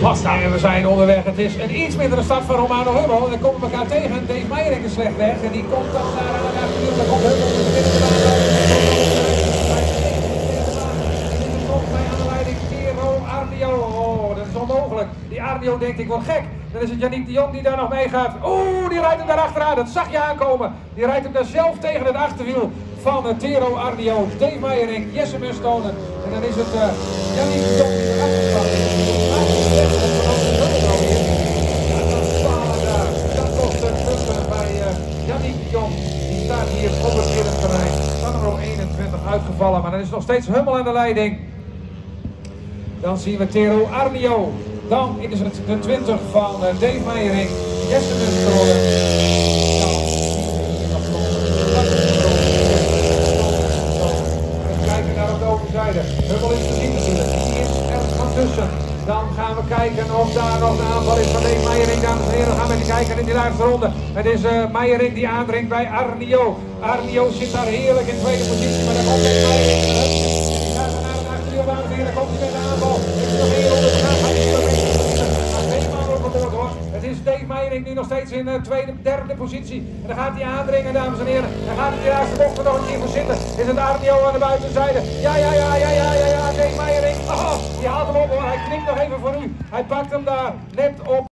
Pasta. En we zijn onderweg. Het is een iets mindere start van Romano Hummel. En komen we elkaar tegen. Dave Meijering is slecht weg. En die komt dan naar aan. Dan komt binnen de Arnio. Oh, dat is onmogelijk. Die Arnio denkt ik word gek. Dan is het Yannick de Jong die daar nog mee gaat. Oeh, die rijdt hem daar achteraan. Dat zag je aankomen. Die rijdt hem daar zelf tegen het achterwiel van uh, Tero Arnio, Dave Meijering, Jesse Mustonen. En dan is het uh, Yannick de Jong die. Dat kost een punten bij Yannick de Jong. Die staat hier op het middenterrein. Nummer 21 uitgevallen, maar dan is nog steeds Hummel aan de leiding. Dan zien we Tero Arnio. Dan is het de 20 van uh, Dave Meijering, Jesse Mustonen. overzijde. Hummel is te zien natuurlijk. Die is er van tussen. Dan gaan we kijken of daar nog een aanval is van Dave Meijering. Dames en heren, gaan we kijken in die laatste ronde. Het is uh, Meijering die aandringt bij Arnio. Arnio zit daar heerlijk in tweede positie, maar dan komt Meijering. Is Dave Meijering die nog steeds in de tweede, derde positie. En dan gaat hij aandringen, dames en heren. Dan gaat hij de laatste bocht nog een keer voor zitten. Is het Arnio aan de buitenzijde? Ja, ja, ja, ja, ja, ja, ja. Dave Meijering. Oh, die haalt hem op hoor. Hij knikt nog even voor u. Hij pakt hem daar net op